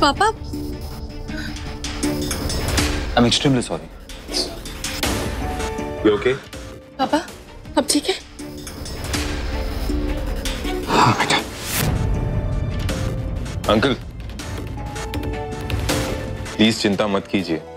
पापा I'm extremely sorry. You okay? पापा अब ठीक है हाँ बेटा अंकल प्लीज़ चिंता मत कीजिए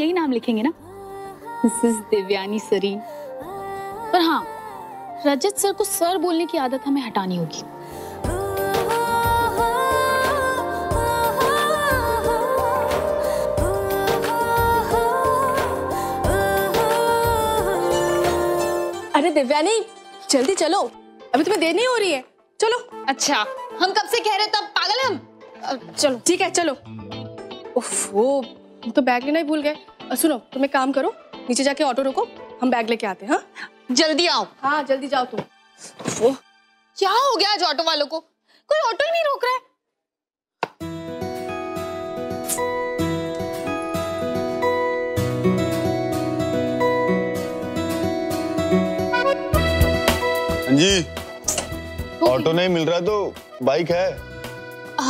यही नाम लिखेंगे ना? मिसेस दिव्यानी सरीन पर हाँ रजत सर को सर बोलने की आदत हमें हटानी होगी। अरे दिव्यानी जल्दी चलो। अभी तुम्हें देर नहीं हो रही है। चलो। अच्छा हम कब से कह रहे तब पागल हम? चलो। ठीक है चलो। ओफो तो बैग लेना ही भूल गए। सुनो तुम एक काम करो नीचे जाके ऑटो रोको हम बैग लेके आते हैं हाँ? जल्दी आओ। हाँ जल्दी जाओ तुम। ओफो क्या हो गया आज ऑटो वालों को? कोई ऑटो ही नहीं रोक रहा है। हाँ जी ऑटो नहीं मिल रहा तो बाइक है।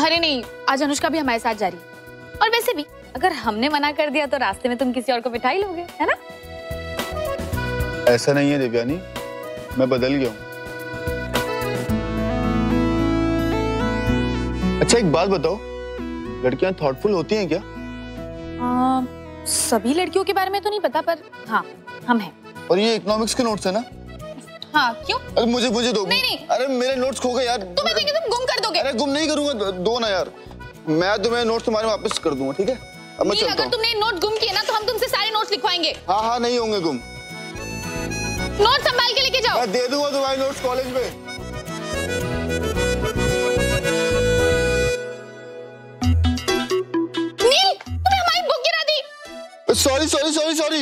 अरे नहीं आज अनुष्का भी हमारे साथ जा रही है। और वैसे भी अगर हमने मना कर दिया तो रास्ते में तुम किसी और को बिठा ही लोगे है ना? ऐसा नहीं है दिव्यानी मैं बदल गया हूँ। अच्छा एक बात बताओ लड़कियाँ थॉटफुल होती हैं क्या? आ, सभी लड़कियों के बारे में तो नहीं पता पर हाँ हम हैं। और ये इकोनॉमिक्स के नोट्स है ना? हाँ क्यों? अरे मुझे मुझे दो। नहीं, नहीं। अरे मेरे नोट्स खो गए यार। तुम्हें देंगे तुम गुम कर दोगे। अरे गुम नहीं करूँगा दो- दो ना यार। मैं तुम्हें नोट्स तुम्हारे वापस कर दूँगा ठीक है? अब मैं चलता अगर तुमने नोट गुम किए ना तो हम तुमसे सारे नोट्स लिखवाएँगे। हाँ हाँ नहीं होंगे गुम। नोट संभाल के लेके जाओ। मैं दे दूँगा तुम्हारे नोट्स कॉलेज में। सॉरी सॉरी सॉरी सॉरी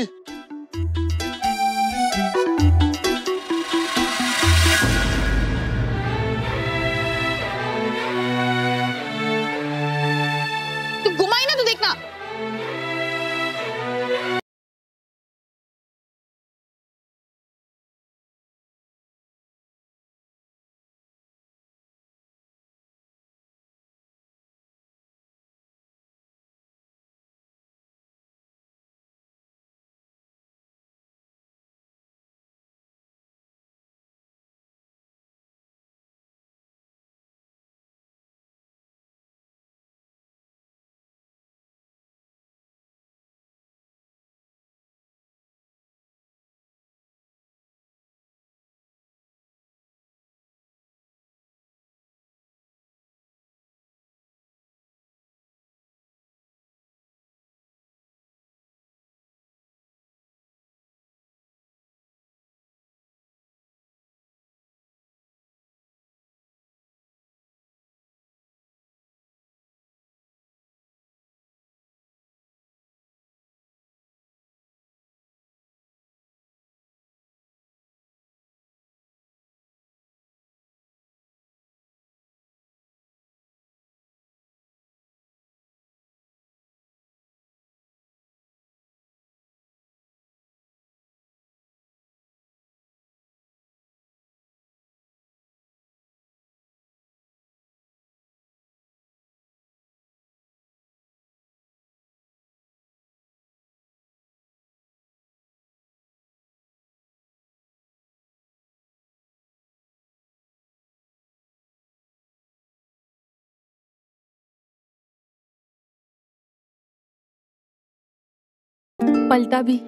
पलटा भी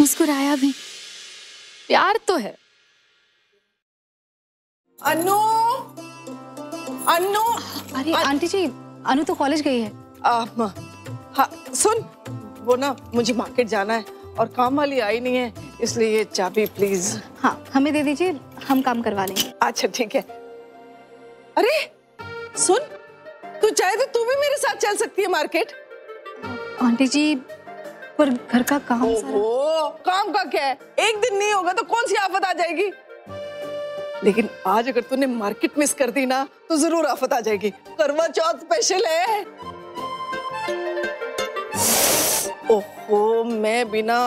मुस्कुराया भी। प्यार तो है। अनु! अनु! अरे आंटी जी अनु तो कॉलेज गई है। आ, हाँ सुन वो ना मुझे मार्केट जाना है और काम वाली आई नहीं है इसलिए ये चाबी प्लीज़ हाँ हमें दे दीजिए हम काम करवा लेंगे। अच्छा ठीक है। अरे सुन तू चाहे तो तू भी मेरे साथ चल सकती है मार्केट आंटी जी पर घर का काम सारा ओहो काम का क्या है? एक दिन नहीं होगा तो कौन सी आफत आ जाएगी? लेकिन आज अगर तूने मार्केट मिस कर दी ना तो ज़रूर आफत आ जाएगी। करवा चौथ स्पेशल है। ओहो मैं बिना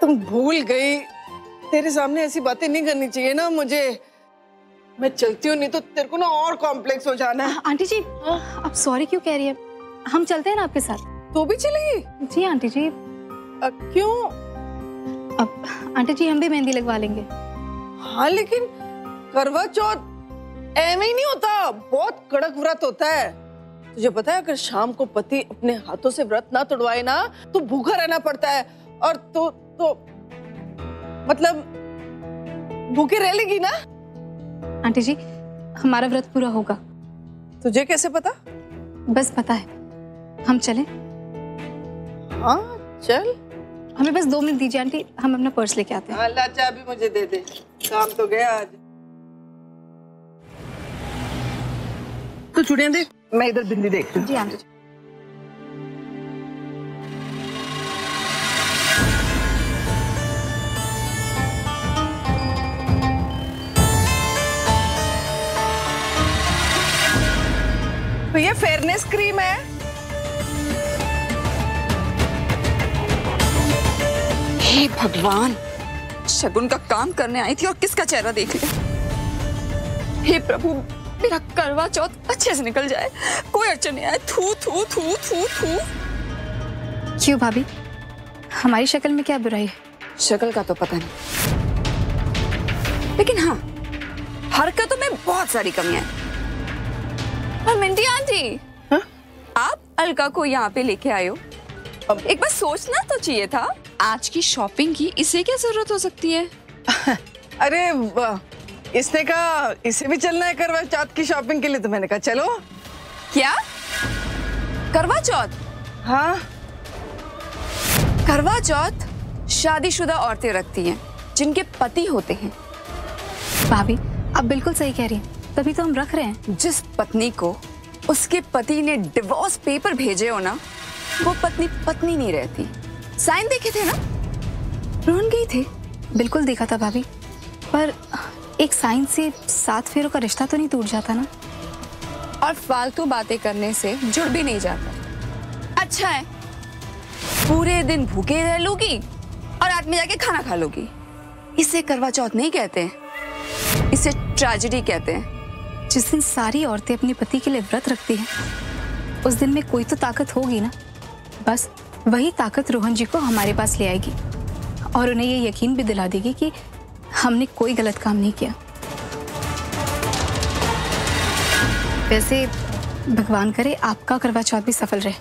तुम भूल गई। तेरे सामने ऐसी बातें नहीं करनी चाहिए ना मुझे। मैं चलती हूँ नहीं तो तेरे को ना और कॉम्प्लेक्स हो जाना। है आंटी जी आप सॉरी क्यों कह रही है? हम चलते हैं ना आपके साथ। तू भी चलेगी जी आंटी जी। अ, क्यों? अब आंटी जी हम भी मेहंदी लगवा लेंगे। हाँ लेकिन करवा चौथ ऐਵੇਂ ही नहीं होता। बहुत कड़क व्रत होता है। तुझे पता है अगर शाम को पति अपने हाथों से व्रत ना तोड़वाए ना तो भूखा रहना पड़ता है। और तो तो मतलब भूखे रह लेगी ना? आंटी जी हमारा व्रत पूरा होगा। तुझे कैसे पता? बस पता है हम चलें। हाँ चल। हमें बस दो मिनट दीजिए आंटी। हम अपना पर्स लेके आते हैं। अल्लाह चाबी मुझे दे दे। काम तो गया आज। तो चुड़िया दे। मैं इधर बिंदी देख जी आंटी तो ये फेयरनेस क्रीम है। हे भगवान। शगुन का काम करने आई थी और किसका चेहरा देख लिया हे? प्रभु मेरा करवा चौथ अच्छे से निकल जाए। कोई अड़चन नहीं आए। थू थू थू थू थू। क्यों भाभी? हमारी शक्ल में क्या बुराई है? शक्ल का तो पता नहीं। लेकिन हाँ हरकतों में बहुत सारी कमियाँ हैं। और मिंटी आंटी हाँ? आप अलका को यहाँ पे लेके आए हो। एक बार सोचना तो चाहिए था। आज की शॉपिंग की इसे क्या ज़रूरत हो सकती है? अरे इसने कहा इसे भी चलना है करवा चौथ की शॉपिंग के लिए तो मैंने कहा चलो। क्या? करवा चौथ? हाँ। करवा चौथ शादीशुदा औरतें रखती हैं जिनके पति होते हैं। भाभी आप बिल्कुल सही कह रही हैं। तभी तो हम रख रहे हैं। जिस पत्नी को उसके पति ने डिवोर्स पेपर भेजे हो ना वो पत्नी पत्नी नहीं रहती। साइन देखे थे ना? रोन गई थी। बिल्कुल देखा था भाभी। पर एक साइन से सात फेरों का रिश्ता तो नहीं टूट जाता ना? और फालतू बातें करने से जुड़ भी नहीं जाता। अच्छा है पूरे दिन भूखे रह लोगी और रात में जाके खाना खा लोगी। इसे करवा चौथ नहीं कहते हैं। इसे ट्रेजेडी कहते हैं। जिस दिन सारी औरतें अपने पति के लिए व्रत रखती हैं उस दिन में कोई तो ताकत होगी ना? बस वही ताकत रोहन जी को हमारे पास ले आएगी। और उन्हें ये यकीन भी दिला देगी कि हमने कोई गलत काम नहीं किया। वैसे भगवान करे, आपका करवा चौथ भी सफल रहे।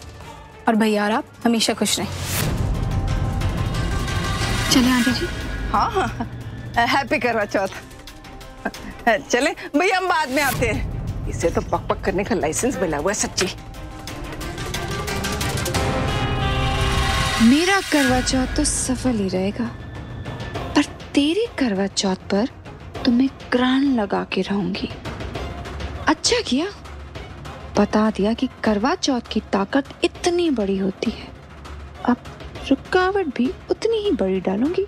और भैया आप हमेशा खुश रहें। चले आंटी जी। हाँ हाँ हैप्पी करवा चौथ चले, भैया हम बाद में आते हैं। इसे तो पक पक करने का लाइसेंस मिला हुआ है सच्ची। मेरा करवा चौथ तो सफल ही रहेगा। पर तेरी करवा चौथ पर तो मैं क्रान लगा के रहूँगी। अच्छा किया। बता दिया कि करवा चौथ की ताकत इतनी बड़ी होती है। अब रुकावट भी उतनी ही बड़ी डालूँगी।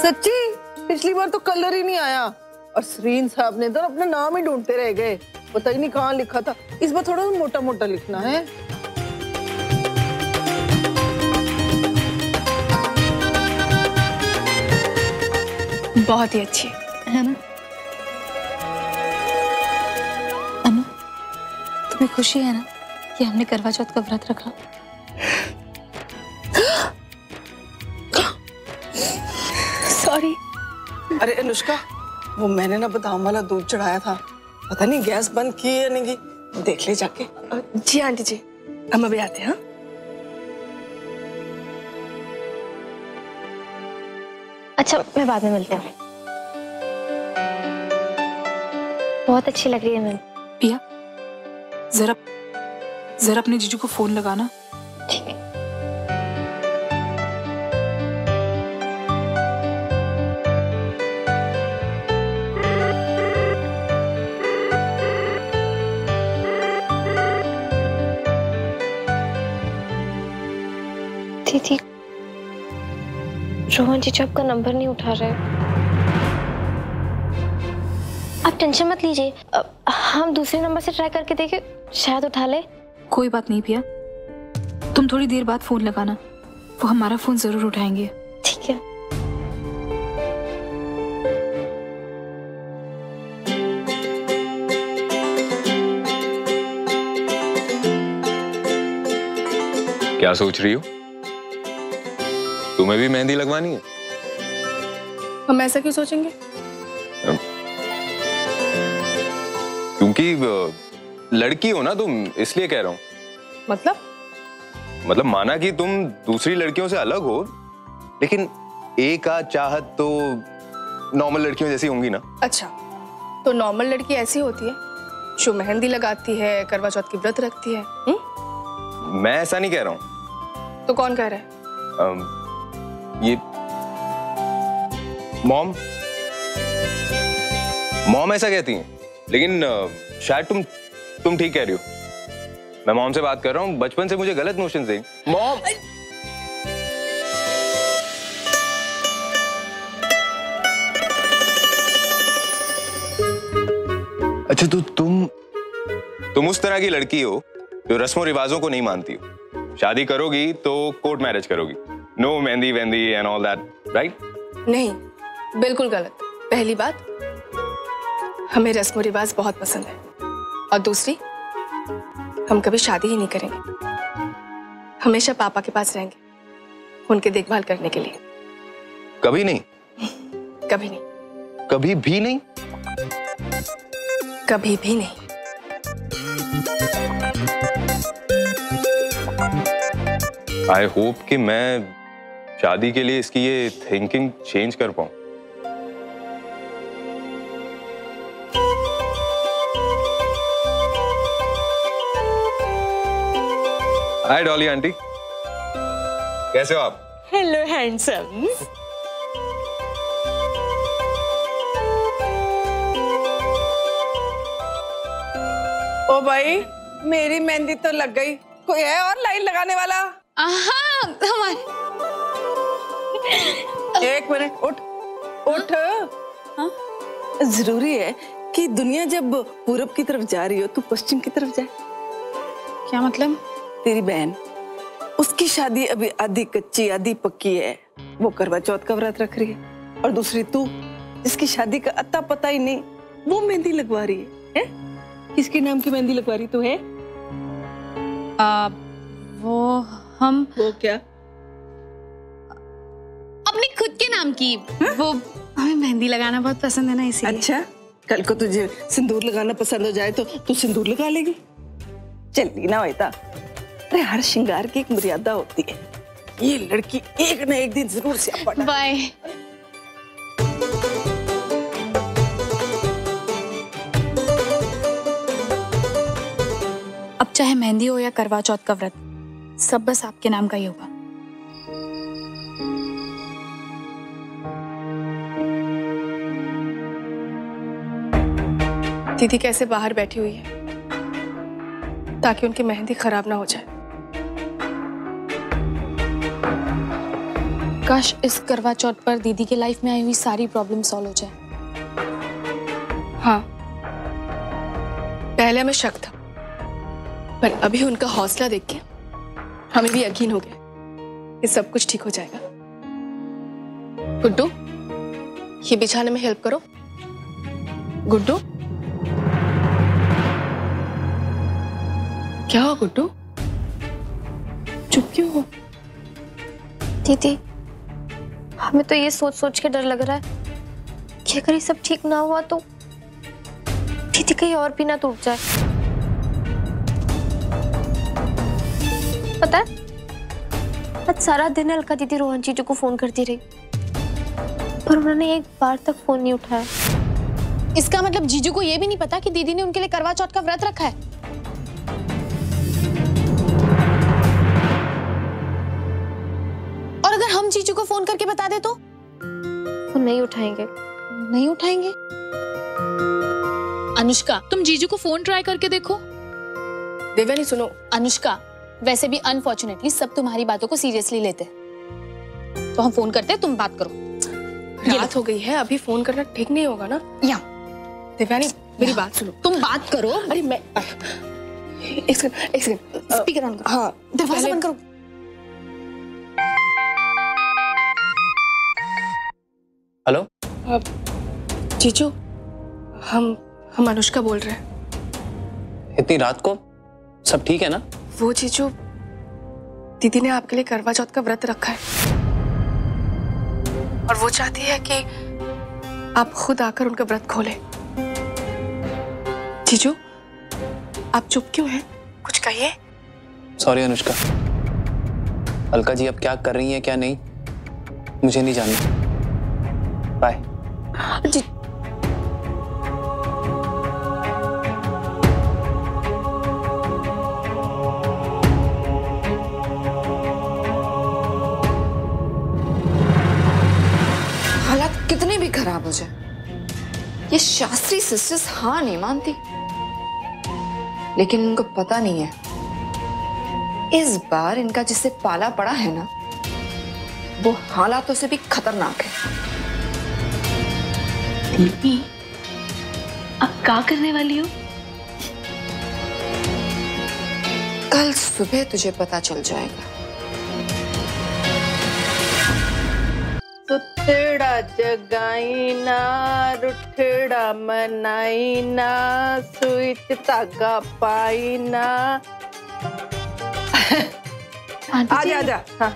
सच्ची, पिछली बार तो कलर ही नहीं आया। और सरीन साहब ने तो अपना नाम ही ढूंढते रह गए। पता ही नहीं कहाँ लिखा था। इस बार थोड़ा मोटा मोटा लिखना है। बहुत ही अच्छी है ना? अनु तुम्हें खुशी है ना कि हमने करवा चौथ का व्रत रखा? सॉरी अरे अनुष्का वो मैंने ना बादाम वाला दूध चढ़ाया था। पता नहीं गैस बंद की है या नहीं की देख ले जाके। जी आंटी जी। हम अभी आते हैं हाँ? अच्छा मैं बाद में मिलती हूँ। बहुत अच्छी लग रही है मैम पिया जरा जरा अपने जीजू को फ़ोन लगाना। रोहन जी आपका नंबर नहीं उठा रहे आप टेंशन मत लीजिए। हम दूसरे नंबर से ट्राई करके देखें शायद उठा ले। कोई बात नहीं पिया तुम थोड़ी देर बाद फ़ोन लगाना वो हमारा फ़ोन ज़रूर उठाएँगे। ठीक है। क्या सोच रही हो? तुम्हें भी मेहंदी लगवानी है? हम ऐसा क्यों सोचेंगे? क्योंकि लड़की हो ना तुम इसलिए कह रहा हूँ। मतलब? मतलब माना कि तुम दूसरी लड़कियों से अलग हो लेकिन एक आध चाहत तो नॉर्मल लड़कियों जैसी होंगी ना। अच्छा तो नॉर्मल लड़की ऐसी होती है जो मेहंदी लगाती है करवा चौथ की व्रत रखती है हुँ? मैं ऐसा नहीं कह रहा हूँ। तो कौन कह रहा है? अम, ये मॉम मॉम ऐसा कहती हैं लेकिन शायद तुम तुम ठीक कह रही हो। मैं मॉम से बात कर रहा हूँ बचपन से मुझे गलत नोशन से मॉम! अच्छा तो तुम तुम उस तरह की लड़की हो जो रस्मों रिवाजों को नहीं मानती हो। शादी करोगी तो कोर्ट मैरिज करोगी। नो मेहंदी वेंदी एंड ऑल दैट राइट नहीं बिल्कुल गलत। पहली बात हमें रस्म रिवाज बहुत पसंद है। और दूसरी हम कभी शादी ही नहीं करेंगे। हमेशा पापा के पास रहेंगे उनकी देखभाल करने के लिए। कभी नहीं? कभी नहीं। कभी भी नहीं? कभी भी नहीं। आई होप कि मैं शादी के लिए इसकी ये थिंकिंग चेंज कर पाऊँ? हाय डॉली आंटी कैसे हो आप? हेलो हैंडसम ओ भाई मेरी मेहंदी तो लग गई। कोई है और लाइन लगाने वाला? हमारे एक मिनट उठ। उठ। ज़रूरी है कि दुनिया जब पूरब की तरफ़ जा रही हो तो पश्चिम की तरफ़ जाए। क्या मतलब? तेरी बहन उसकी शादी अभी आधी कच्ची आधी पक्की है। वो करवा चौथ का व्रत रख रही है। और दूसरी तू जिसकी शादी का अता पता ही नहीं वो मेहंदी लगवा रही है, है? किसके नाम की मेहंदी लगवा रही तू है? आ, वो हम वो क्या? अपने के नाम की वो हमें मेहंदी लगाना बहुत पसंद है ना इसीलिए। अच्छा कल को तुझे सिंदूर लगाना पसंद हो जाए तो तू सिंदूर लगा लेगी। चल ना बेटा अरे हर श्रृंगार की एक मर्यादा होती है। ये लड़की एक ना एक दिन ज़रूर से बाय। अब चाहे मेहंदी हो या करवा चौथ का व्रत सब बस आपके नाम का ही होगा। दीदी कैसे बाहर बैठी हुई है? ताकि उनकी मेहंदी खराब ना हो जाए। काश इस करवा चौथ पर दीदी की लाइफ में आई हुई सारी प्रॉब्लम सॉल्व हो जाए। हाँ। पहले हमें शक था। पर अभी उनका हौसला देख के हमें भी यकीन हो गया कि सब कुछ ठीक हो जाएगा। गुड्डू, ये बिछाने में हेल्प करो। गुड्डू? क्या हुआ गुड्डू? चुप क्यों हो? दीदी हमें तो ये सोच सोच के डर लग रहा है कि अगर ये सब ठीक ना हुआ तो दीदी कहीं और भी ना टूट जाए। पता है आज सारा दिन अलका दीदी रोहन जीजू को फ़ोन करती रही पर उन्होंने एक बार तक फ़ोन नहीं उठाया। इसका मतलब जीजू को यह भी नहीं पता कि दीदी ने उनके लिए करवा चौथ का व्रत रखा है? जीजू को फ़ोन करके बता दे तो। वो नहीं उठाएँगे। नहीं उठाएँगे? अनुष्का तुम जीजू को फ़ोन ट्राई करके देखो। देवयानी सुनो। अनुष्का वैसे भी अनफॉर्चुनेटली सब तुम्हारी बातों को सीरियसली लेते तो हम फ़ोन करते हैं तुम बात करो। रात हो गई है अभी फ़ोन करना ठीक नहीं होगा ना? या। देवयानी मेरी बात सुनो। तुम बात करो। अरे मैं एक सेकंड एक सेकंड। स्पीकर ऑन करो। हाँ दरवाज़ा बंद करो। हेलो? जीजू हम हम अनुष्का बोल रहे हैं। इतनी रात को? सब ठीक है ना? वो जीजू दीदी ने आपके लिए करवा चौथ का व्रत रखा है। और वो चाहती है कि आप खुद आकर उनका व्रत खोलें। जीजू आप चुप क्यों हैं? कुछ कहिए। सॉरी अनुष्का। अलका जी अब क्या कर रही हैं क्या नहीं? मुझे नहीं जानना। बाय हालात कितने भी खराब हो जाए। ये शास्त्री सिस्टर्स हाँ नहीं मानती। लेकिन उनको पता नहीं है। इस बार इनका जिसे पाला पड़ा है ना, वो हालातों से भी खतरनाक है। दीदी अब क्या करने वाली हो? कल सुबह तुझे पता चल जाएगा। सुथड़ा जगाई ना रुठड़ा मनाई ना सुई च धागा पाई ना आंटी आ जा। आ जा हाँ।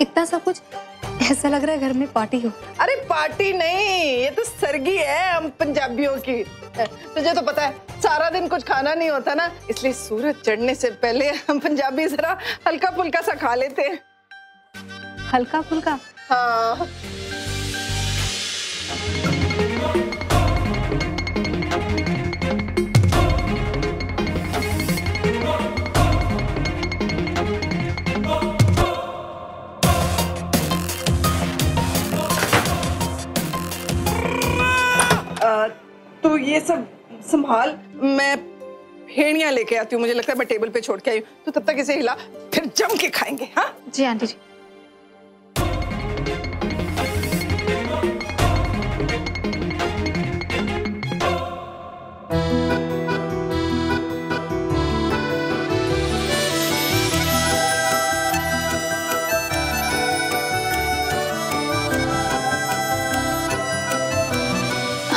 इतना सब कुछ ऐसा लग रहा है घर में पार्टी हो। अरे पार्टी नहीं ये तो सरगी है हम पंजाबियों की। तुझे तो पता है सारा दिन कुछ खाना नहीं होता ना इसलिए सूरज चढ़ने से पहले हम पंजाबी जरा हल्का फुल्का सा खा लेते हैं। हल्का फुल्का हाँ। ये सब संभाल, मैं फेड़ियाँ लेके आती हूँ, मुझे लगता है मैं टेबल पे छोड़ के आई हूँ। तो तब तक इसे हिला, फिर जम के खाएँगे हाँ? जी, आंटी जी।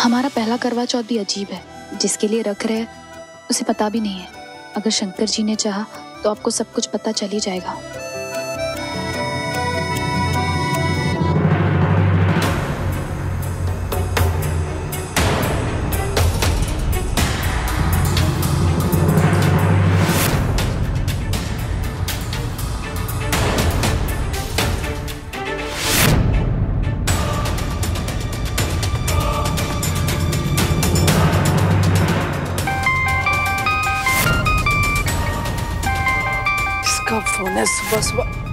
हमारा पहला करवा चौथ भी अजीब है, जिसके लिए रख रहे, उसे पता भी नहीं है। अगर शंकर जी ने चाहा तो आपको सब कुछ पता चल ही जाएगा। इसका फोन है सुबह सुबह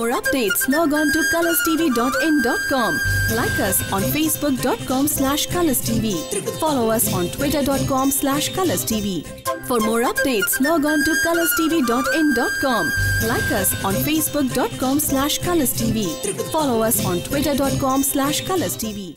more updates, log on to colorstv.in.com. Like us on facebook.com slash colorstv. Follow us on twitter.com slash colorstv. For more updates, log on to colorstv.in.com. Like us on facebook.com slash colorstv. Follow us on twitter.com slash colorstv.